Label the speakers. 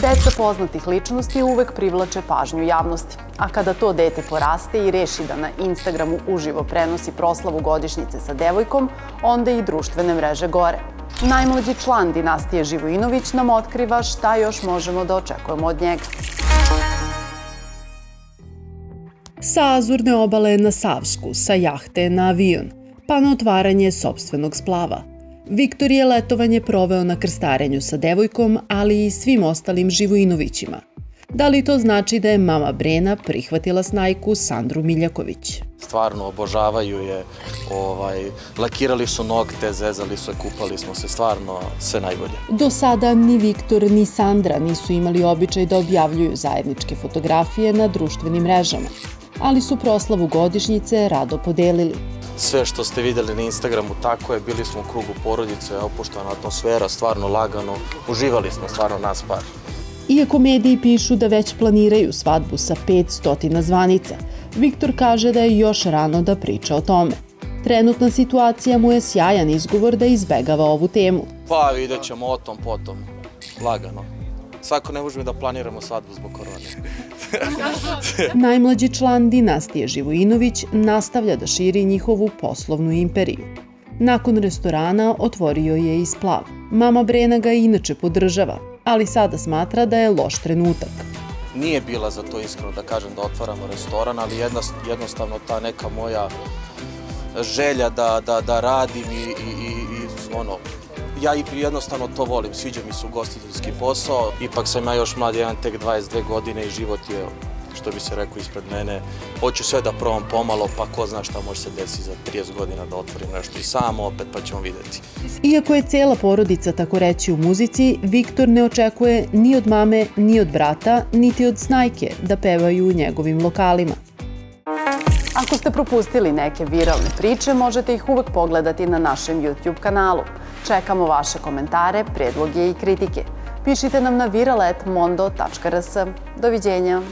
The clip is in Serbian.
Speaker 1: Deca poznatih ličnosti uvek privlače pažnju javnosti, a kada to dete poraste i reši da na Instagramu uživo prenosi proslavu godišnjice sa devojkom, onda i društvene mreže gore. Najmlađi član dinastije Živojinović nam otkriva šta još možemo da očekujemo od njega.
Speaker 2: Sa azurne obale na Savsku, sa jahte na avion, pa na otvaranje sobstvenog splava – Viktor je letovanje proveo na krstarenju sa devojkom, ali i svim ostalim Živojinovićima. Da li to znači da je mama Brena prihvatila snajku Sandru Miljaković?
Speaker 3: Stvarno obožavaju je, ovaj, lakirali su nokte, zezali su je, kupali smo se, stvarno sve najbolje.
Speaker 2: Do sada ni Viktor ni Sandra nisu imali običaj da objavljuju zajedničke fotografije na društvenim mrežama, ali su proslavu godišnjice rado podelili
Speaker 3: sve što ste videli na Instagramu, tako je, bili smo u krugu porodice, opuštana atmosfera, stvarno lagano, uživali smo stvarno nas par.
Speaker 2: Iako mediji pišu da već planiraju svadbu sa 500 zvanica, Viktor kaže da je još rano da priča o tome. Trenutna situacija mu je sjajan izgovor da izbegava ovu temu.
Speaker 3: Pa vidjet ćemo o tom potom, lagano. Svako ne možemo da planiramo svadbu zbog korone.
Speaker 2: Najmlađi član dinastije Živojinović nastavlja da širi njihovu poslovnu imperiju. Nakon restorana otvorio je i splav. Mama Brena ga inače podržava, ali sada smatra da je loš trenutak.
Speaker 3: Nije bila za to iskreno da kažem da otvaramo restoran, ali jednostavno ta neka moja želja da, da, da radim i, i, i, i ono, ja jednostavno to volim, sviđa mi se ugostiteljski posao, ipak sam ja još mlad, jedan tek 22 godine i život je što bi se rekao ispred mene. Hoću sve da probam pomalo, pa ko zna šta može se desiti za 30 godina da otvorim nešto i samo opet, pa ćemo videti.
Speaker 2: Iako je cela porodica, tako reći, u muzici, Viktor ne očekuje ni od mame, ni od brata, niti od snajke da pevaju u njegovim lokalima. Ako ste propustili neke viralne priče, možete ih uvek pogledati na našem YouTube kanalu. Čekamo vaše komentare, predloge i kritike. Pišite nam na viraletmondo.rs. Doviđenja!